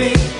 me.